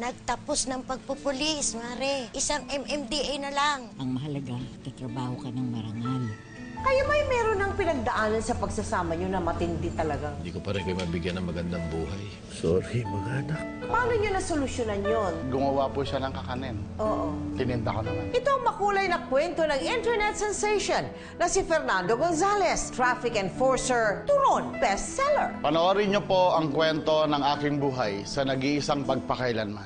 Nagtapos ng pagpupulis, mare. Isang MMDA na lang. Ang mahalaga, tatrabaho ka ng marangal. Kayo may meron ng pinagdaanan sa pagsasama nyo na matindi talagang. Hindi ko pa rin kayo mabigyan ng magandang buhay. Sorry, mga anak. Paano nyo nasolusyonan yon? Gumawa po siya ng kakanin. Oo. Tininda ko naman. Ito ang makulay na kwento ng internet sensation na si Fernando Gonzalez, traffic enforcer, turon, bestseller. Panoorin niyo po ang kwento ng aking buhay sa nag-iisang pagpakailanman.